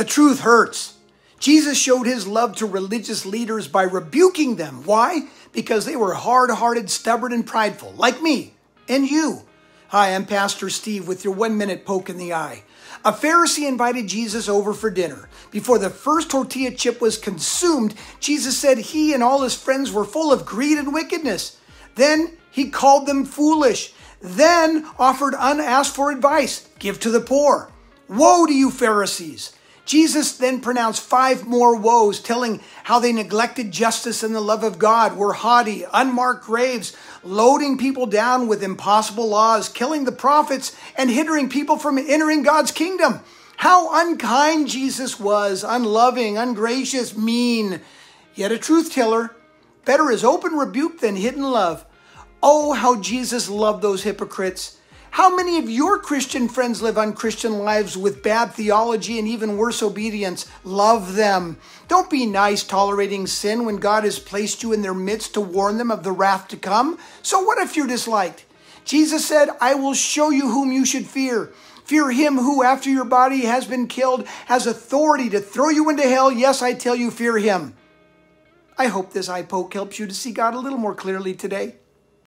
The truth hurts. Jesus showed his love to religious leaders by rebuking them. Why? Because they were hard hearted, stubborn, and prideful, like me and you. Hi, I'm Pastor Steve with your one minute poke in the eye. A Pharisee invited Jesus over for dinner. Before the first tortilla chip was consumed, Jesus said he and all his friends were full of greed and wickedness. Then he called them foolish, then offered unasked for advice give to the poor. Woe to you, Pharisees! Jesus then pronounced five more woes, telling how they neglected justice and the love of God, were haughty, unmarked graves, loading people down with impossible laws, killing the prophets, and hindering people from entering God's kingdom. How unkind Jesus was, unloving, ungracious, mean, yet a truth teller. Better is open rebuke than hidden love. Oh, how Jesus loved those hypocrites. How many of your Christian friends live unchristian lives with bad theology and even worse obedience? Love them. Don't be nice tolerating sin when God has placed you in their midst to warn them of the wrath to come. So what if you're disliked? Jesus said, I will show you whom you should fear. Fear him who, after your body has been killed, has authority to throw you into hell. Yes, I tell you, fear him. I hope this eye poke helps you to see God a little more clearly today.